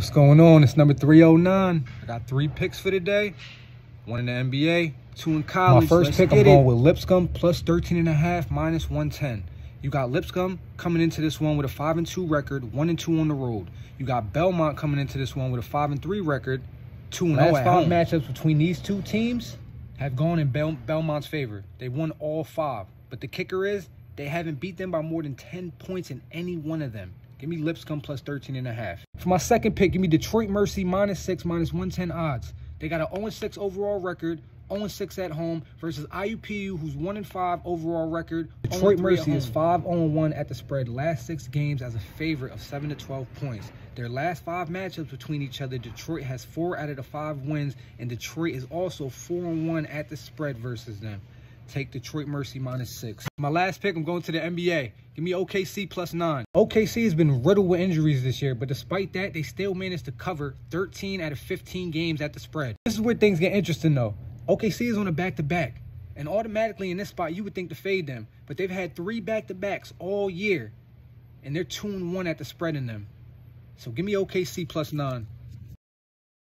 What's going on? It's number 309. I got three picks for today. One in the NBA, two in college. My first Let's pick, I'm going with Lipscomb plus 13 and a half, minus 110. You got Lipscomb coming into this one with a 5 and 2 record, 1 and 2 on the road. You got Belmont coming into this one with a 5 and 3 record, 2 and 0 at five home. matchups between these two teams have gone in Bel Belmont's favor. They won all five. But the kicker is they haven't beat them by more than 10 points in any one of them. Give me Lipscomb plus 13 and a half. For my second pick, give me Detroit Mercy minus 6, minus 110 odds. They got an 0-6 overall record, 0-6 at home versus IUPUI, who's 1-5 overall record. Oh Detroit Mercy is 5-1 at the spread. Last six games as a favorite of 7 to 12 points. Their last five matchups between each other, Detroit has four out of the five wins, and Detroit is also 4-1 at the spread versus them. Take Detroit Mercy minus six. My last pick, I'm going to the NBA. Give me OKC plus nine. OKC has been riddled with injuries this year, but despite that, they still managed to cover 13 out of 15 games at the spread. This is where things get interesting though. OKC is on a back-to-back. -back, and automatically in this spot, you would think to fade them. But they've had three back-to-backs all year. And they're 2-1 at the spread in them. So give me OKC plus nine.